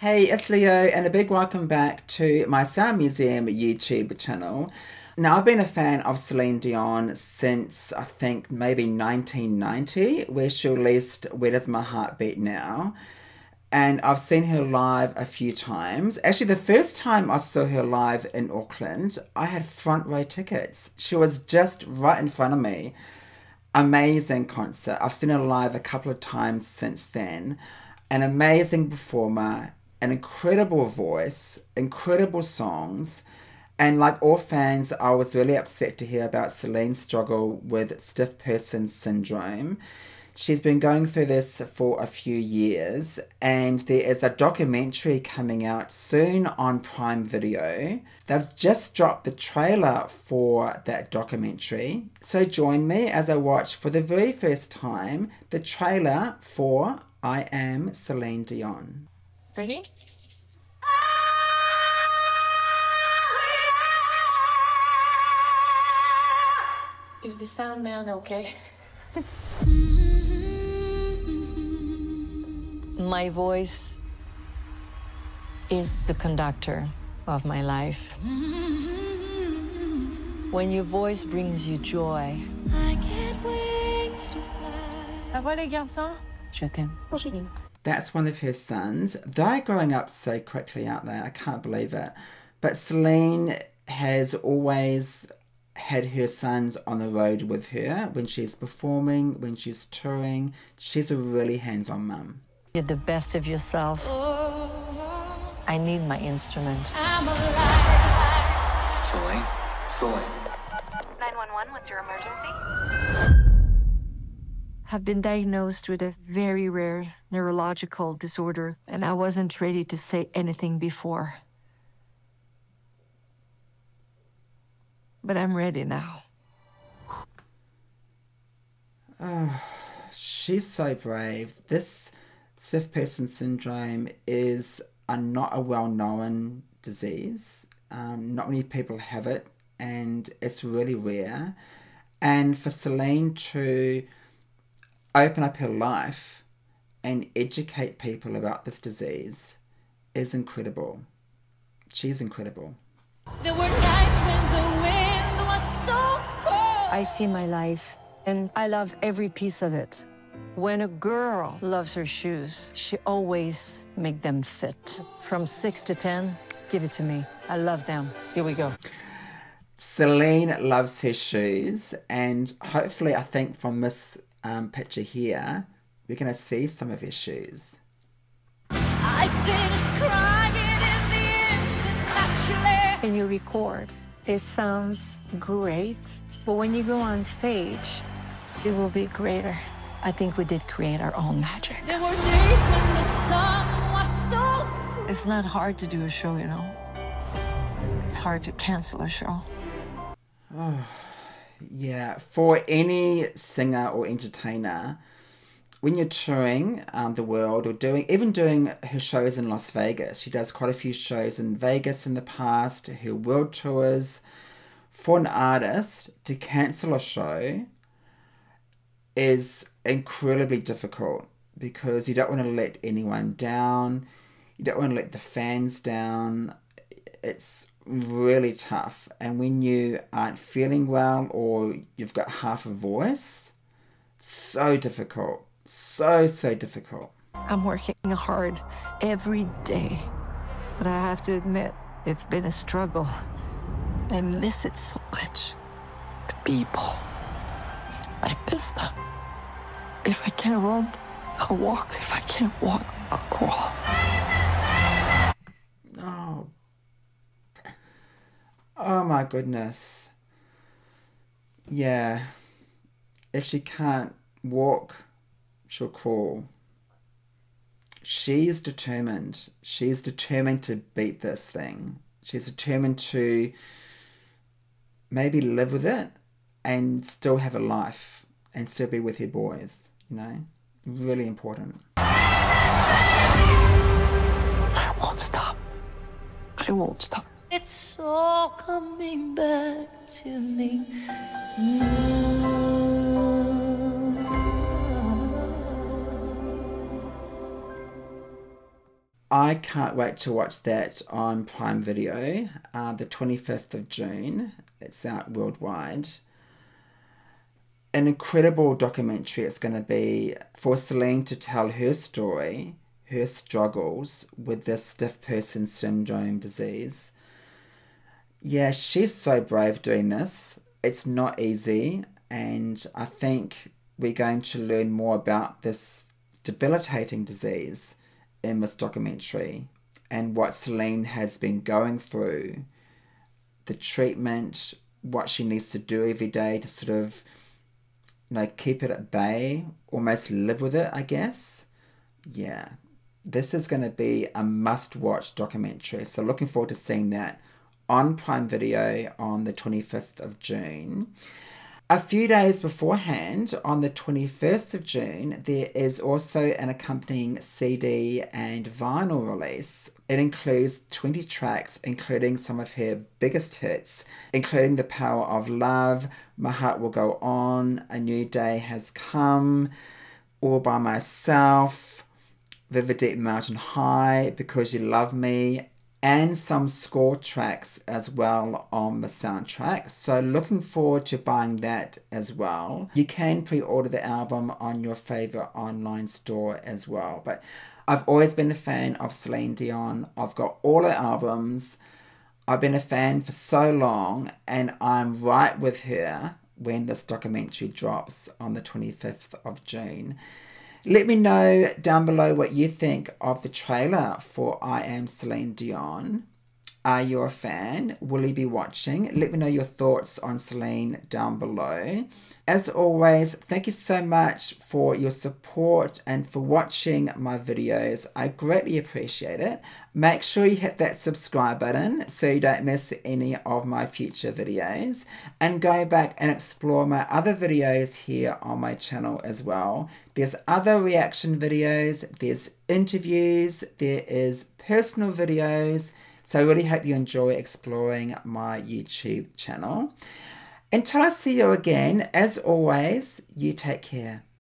Hey, it's Leo, and a big welcome back to my Sound Museum YouTube channel. Now, I've been a fan of Celine Dion since I think maybe 1990, where she released Where Does My Heart Beat Now? And I've seen her live a few times. Actually, the first time I saw her live in Auckland, I had front row tickets. She was just right in front of me. Amazing concert. I've seen her live a couple of times since then. An amazing performer, an incredible voice, incredible songs. And like all fans, I was really upset to hear about Celine's struggle with stiff person syndrome. She's been going through this for a few years, and there is a documentary coming out soon on Prime Video. They've just dropped the trailer for that documentary. So join me as I watch for the very first time the trailer for I Am Celine Dion. Ready? Is the sound man okay? My voice is the conductor of my life. When your voice brings you joy. Ça ah, va les garçons? Je t'aime. That's one of her sons. They're growing up so quickly, aren't they? I can't believe it. But Celine has always had her sons on the road with her when she's performing, when she's touring. She's a really hands on mum. You're the best of yourself. I need my instrument. Celine? Celine. 911, what's your emergency? Have been diagnosed with a very rare neurological disorder, and I wasn't ready to say anything before. But I'm ready now. She's so brave. This stiff person syndrome is a, not a well known disease. Um, not many people have it, and it's really rare. And for Celine to open up her life and educate people about this disease is incredible. She's incredible. There were nights when the wind was so cold. I see my life, and I love every piece of it. When a girl loves her shoes, she always make them fit. From six to ten, give it to me. I love them. Here we go. Celine loves her shoes, and hopefully, I think from this um, picture here, we're going to see some of her shoes. I finished crying in the instant naturally. When you record, it sounds great, but when you go on stage, it will be greater. I think we did create our own magic. There were days when the sun was so cruel. It's not hard to do a show, you know. It's hard to cancel a show. Yeah, for any singer or entertainer, when you're touring um, the world or doing even doing her shows in Las Vegas, she does quite a few shows in Vegas in the past, her world tours. For an artist to cancel a show is incredibly difficult because you don't want to let anyone down, you don't want to let the fans down. It's really tough. And when you aren't feeling well or you've got half a voice, so difficult. So, so difficult. I'm working hard every day, but I have to admit, it's been a struggle. I miss it so much. The people. I miss them. If I can't run, I'll walk. If I can't walk, I'll crawl. Oh. Oh my goodness. Yeah. If she can't walk, she'll crawl. She's determined. She's determined to beat this thing. She's determined to maybe live with it and still have a life and still be with her boys, you know? Really important. I won't stop. I won't stop. It's all coming back to me. I can't wait to watch that on Prime Video, uh, the 25th of June. It's out worldwide. An incredible documentary it's going to be for Celine to tell her story, her struggles with this stiff person syndrome disease. Yeah, she's so brave doing this. It's not easy, and I think we're going to learn more about this debilitating disease in this documentary and what Celine has been going through, the treatment, what she needs to do every day to sort of you know keep it at bay, almost live with it, I guess. Yeah. This is going to be a must watch documentary. So looking forward to seeing that on Prime Video on the 25th of June. A few days beforehand, on the 21st of June, there is also an accompanying CD and vinyl release. It includes 20 tracks, including some of her biggest hits, including The Power of Love, My Heart Will Go On, A New Day Has Come, All By Myself, Deep Mountain High, Because You Love Me, and some score tracks as well on the soundtrack. So looking forward to buying that as well. You can pre-order the album on your favorite online store as well. But I've always been a fan of Celine Dion. I've got all her albums. I've been a fan for so long and I'm right with her when this documentary drops on the 25th of June. Let me know down below what you think of the trailer for I Am Celine Dion. Are you a fan? Will you be watching? Let me know your thoughts on Celine down below. As always, thank you so much for your support and for watching my videos. I greatly appreciate it. Make sure you hit that subscribe button so you don't miss any of my future videos. And go back and explore my other videos here on my channel as well. There's other reaction videos, there's interviews, there is personal videos, so I really hope you enjoy exploring my YouTube channel. Until I see you again, as always, you take care.